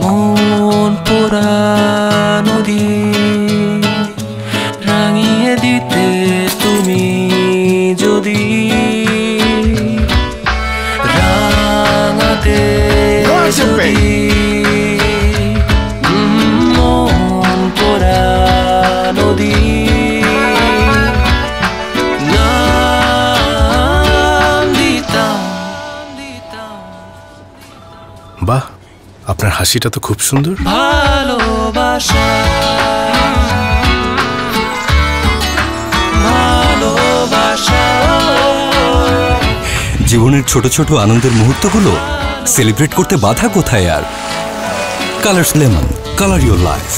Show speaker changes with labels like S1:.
S1: মন পোড়া নদী রাঙিয়ে দিতে তুমি যদি রাঙাতে যদি মন পোড়া নদী
S2: বাহ আপনার হাসিটা তো খুব সুন্দর।
S1: ভালোবাসা। ভালোবাসা।
S3: জীবনের ছোট ছোট আনন্দের মুহূর্তগুলো সেলিব্রেট করতে বাধা কোথায় আর? Colours lemon colour your life